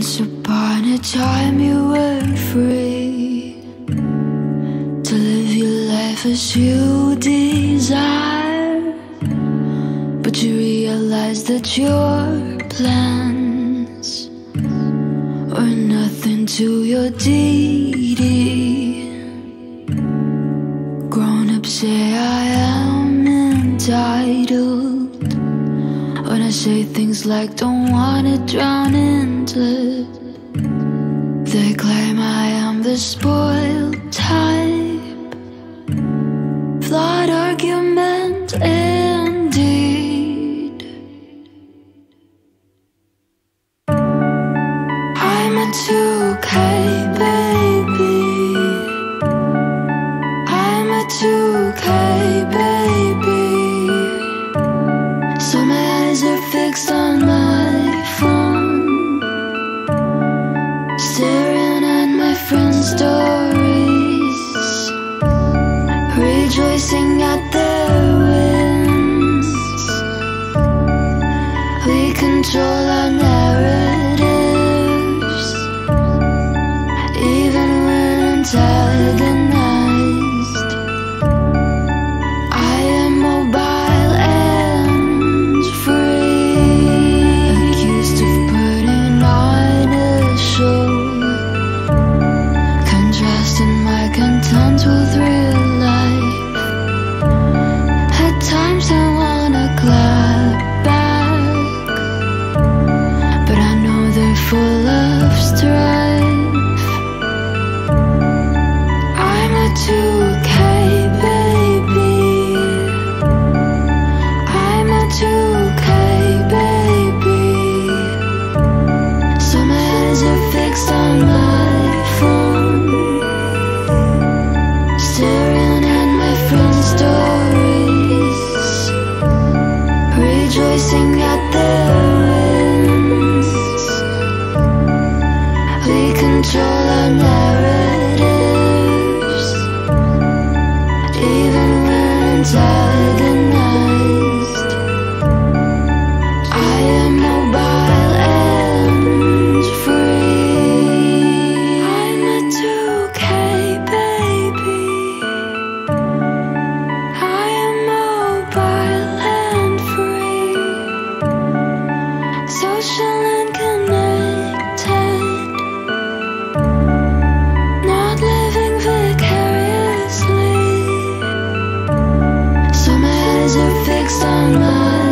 a time you were free to live your life as you desire, but you realize that your plans are nothing to your deity. Grown up say I am entitled I say things like don't wanna drown into it. They claim I am the spoiled type. Flawed argument indeed. I'm a 2K my friends' We control our narratives. Even when antagonized. Eyes are fixed on my.